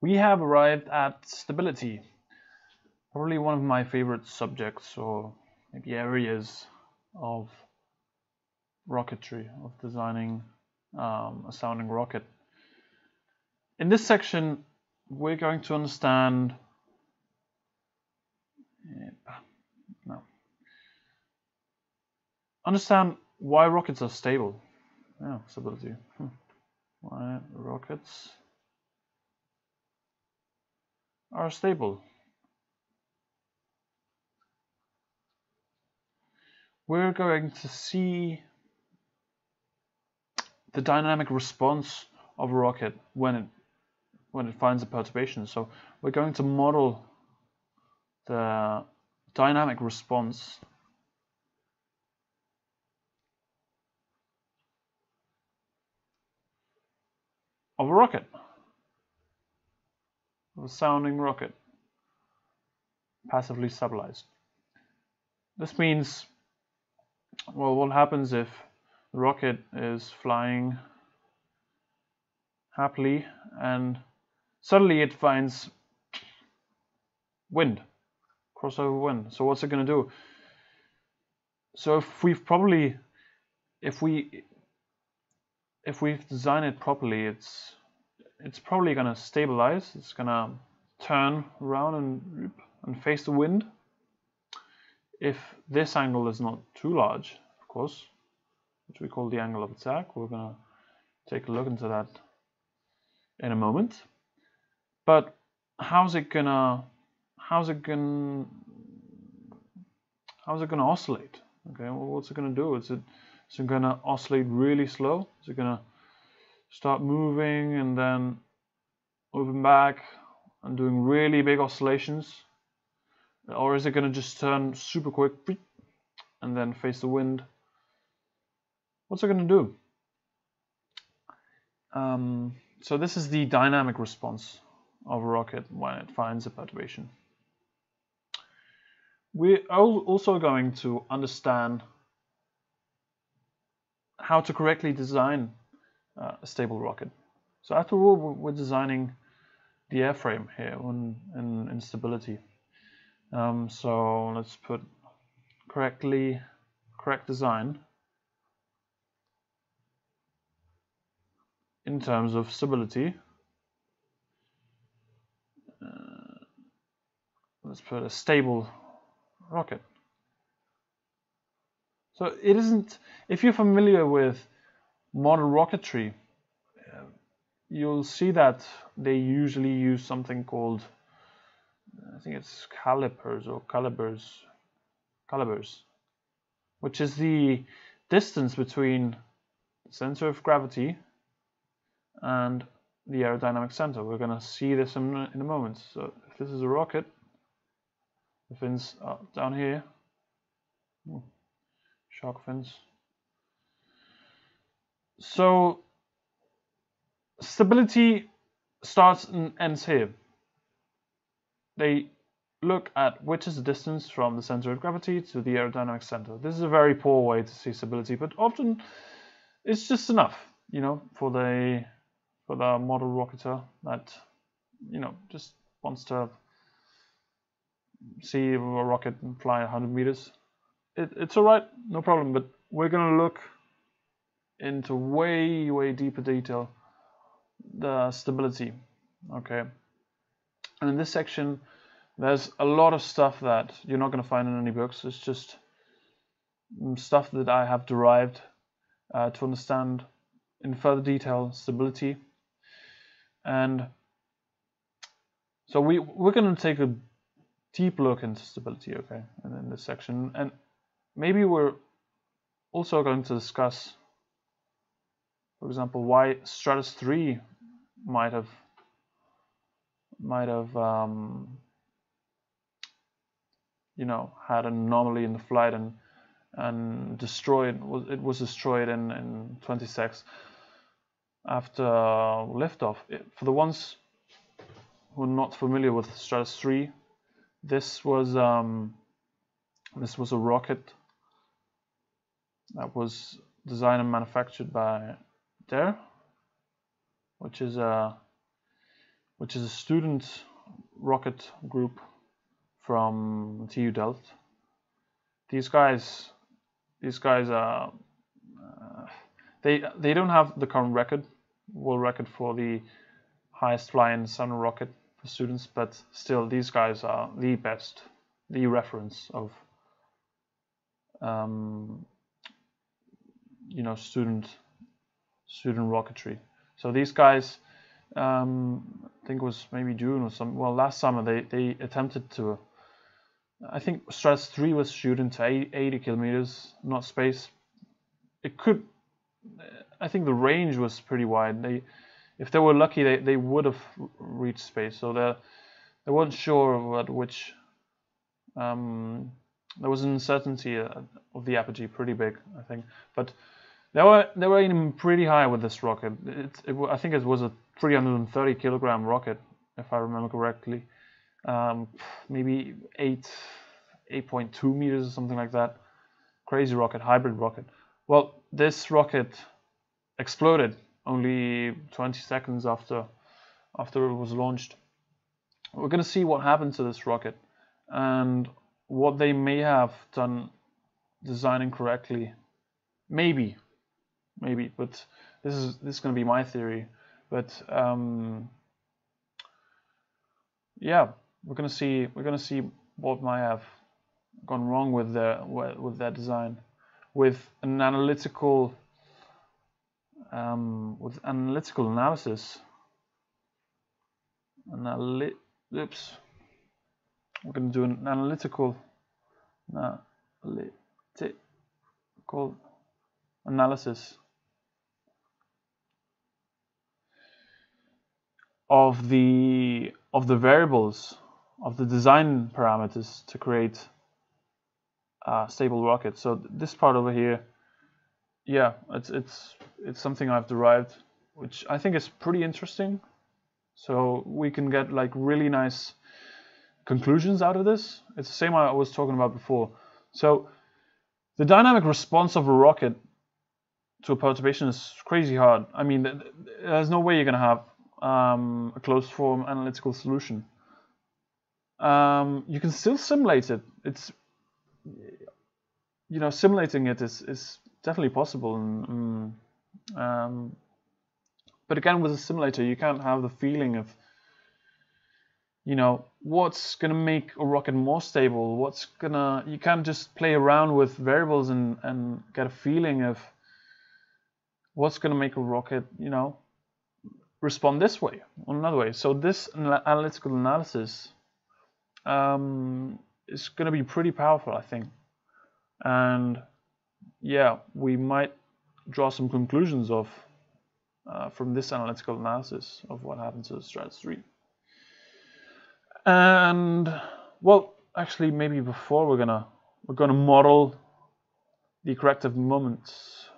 we have arrived at stability. Probably one of my favorite subjects or maybe areas of rocketry, of designing um, a sounding rocket. In this section, we're going to understand no. Understand why rockets are stable. Yeah, stability. Hmm. Why rockets are stable. We're going to see the dynamic response of a rocket when it when it finds a perturbation. So we're going to model the dynamic response of a rocket, of a sounding rocket, passively stabilized. This means, well, what happens if the rocket is flying happily and suddenly it finds wind, crossover wind. So what's it going to do? So if we've probably, if we if we've designed it properly, it's it's probably gonna stabilize. It's gonna turn around and and face the wind. If this angle is not too large, of course, which we call the angle of attack, we're gonna take a look into that in a moment. But how's it gonna how's it gonna how's it gonna oscillate? Okay, well, what's it gonna do? Is it is it going to oscillate really slow? Is it going to start moving and then moving back and doing really big oscillations? Or is it going to just turn super quick and then face the wind? What's it going to do? Um, so this is the dynamic response of a rocket when it finds a perturbation. We're also going to understand how to correctly design uh, a stable rocket. So after all, we're designing the airframe here in, in, in stability. Um, so let's put correctly correct design in terms of stability. Uh, let's put a stable rocket. So it isn't, if you're familiar with model rocketry, you'll see that they usually use something called, I think it's calipers or calibers, calibers, which is the distance between the center of gravity and the aerodynamic center. We're going to see this in, in a moment. So if this is a rocket, the fins are down here shark fins. So stability starts and ends here. They look at which is the distance from the center of gravity to the aerodynamic center. This is a very poor way to see stability, but often it's just enough, you know, for the for the model rocketer that you know just wants to see a rocket fly 100 meters it, it's all right, no problem. But we're gonna look into way, way deeper detail the stability. Okay, and in this section, there's a lot of stuff that you're not gonna find in any books. It's just stuff that I have derived uh, to understand in further detail stability and so we we're going to take a deep look into stability okay and in this section and maybe we're also going to discuss, for example, why Stratos 3 might have might have um, you know had an anomaly in the flight and and destroyed was it was destroyed in in 20 seconds after liftoff. It, for the ones who are not familiar with Stratos 3, this was um, this was a rocket that was designed and manufactured by Dare, which is a which is a student rocket group from TU Delft. These guys, these guys are uh, they they don't have the current record, world record for the highest flying sun rocket for students, but still these guys are the best, the reference of um, you know student student rocketry. So these guys, um, I think it was maybe June or some. Well, last summer they they attempted to. I think Stratos 3 was shooting to 80 kilometers, not space. It could. I think the range was pretty wide. They, if they were lucky, they, they would have reached space. So they they weren't sure about which. Um, there was an uncertainty uh, of the apogee pretty big, I think, but they were they were aiming pretty high with this rocket. It, it, I think it was a 330 kilogram rocket, if I remember correctly. Um, maybe eight 8.2 meters or something like that. Crazy rocket, hybrid rocket. Well, this rocket exploded only 20 seconds after after it was launched. We're going to see what happened to this rocket and what they may have done designing correctly. Maybe maybe, but this is this is going to be my theory. But um, yeah, we're going to see we're going to see what might have gone wrong with their with their design, with an analytical um, with analytical analysis. Analy oops. We're going to do an analytical analytical analysis of the of the variables of the design parameters to create a stable rocket. So this part over here, yeah, it's it's it's something I've derived, which I think is pretty interesting. So we can get like really nice conclusions out of this. It's the same I was talking about before. So the dynamic response of a rocket to a perturbation is crazy hard. I mean, there's no way you're gonna have um, a closed form analytical solution. Um, you can still simulate it. It's you know simulating it is is definitely possible. And, um, but again, with a simulator, you can't have the feeling of you know what's gonna make a rocket more stable. What's gonna you can't just play around with variables and and get a feeling of what's gonna make a rocket you know respond this way or another way. So this analytical analysis um, is going to be pretty powerful, I think. And yeah, we might draw some conclusions of uh, from this analytical analysis of what happened to Stratos 3. And well, actually, maybe before we're gonna we're gonna model the corrective moments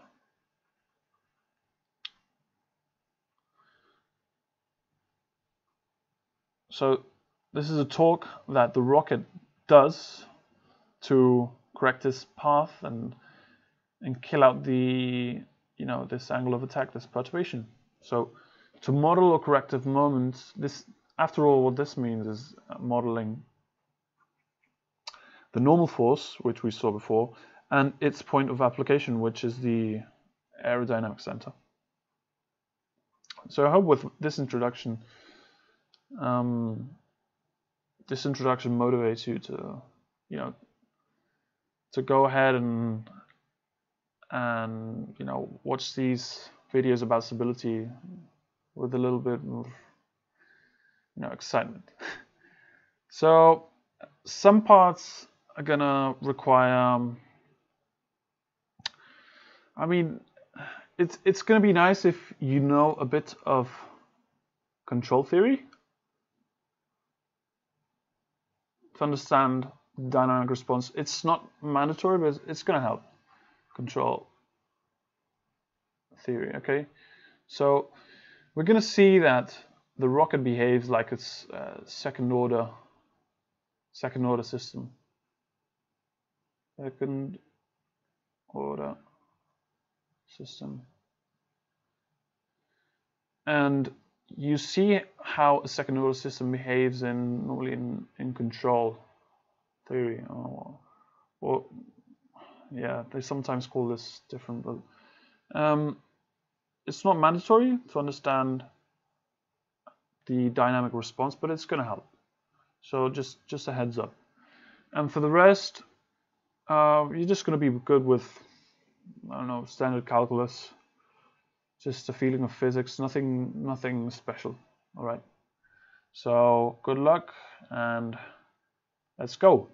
So this is a torque that the rocket does to correct this path and and kill out the you know this angle of attack, this perturbation. So to model a corrective moment, this after all what this means is uh, modeling the normal force, which we saw before, and its point of application, which is the aerodynamic center. So I hope with this introduction um, this introduction motivates you to, you know, to go ahead and and you know watch these videos about stability with a little bit of you know excitement. so some parts are gonna require. Um, I mean, it's it's gonna be nice if you know a bit of control theory to understand dynamic response. It's not mandatory, but it's going to help control theory. Okay, so we're going to see that the rocket behaves like it's a second order second order system. Second order system. And you see how a second order system behaves in normally in, in control theory. Or, or yeah they sometimes call this different but um, it's not mandatory to understand the dynamic response but it's going to help. So just just a heads up. And for the rest uh, you're just going to be good with I don't know standard calculus just a feeling of physics nothing nothing special all right? So good luck and let's go